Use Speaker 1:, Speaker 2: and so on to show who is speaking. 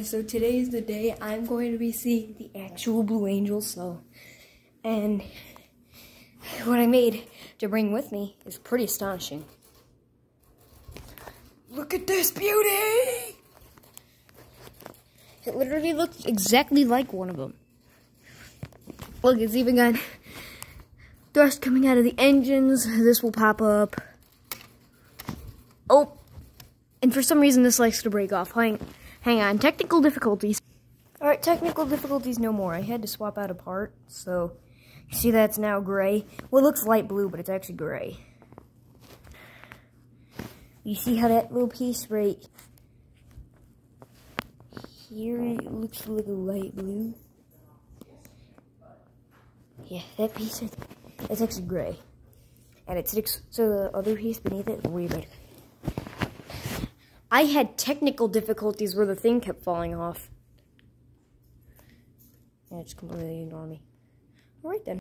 Speaker 1: So today is the day I'm going to be seeing the actual Blue Angel So, And what I made to bring with me is pretty astonishing. Look at this beauty! It literally looks exactly like one of them. Look, it's even got thrust coming out of the engines. This will pop up. Oh, and for some reason this likes to break off. Hang, hang on, technical difficulties. Alright, technical difficulties no more. I had to swap out a part, so you see that's now gray. Well, it looks light blue, but it's actually gray. You see how that little piece right here looks like a light blue? Yeah, that piece, it's actually gray. And it sticks to the other piece beneath it way better. I had technical difficulties where the thing kept falling off. Yeah, just completely ignore me. Alright then.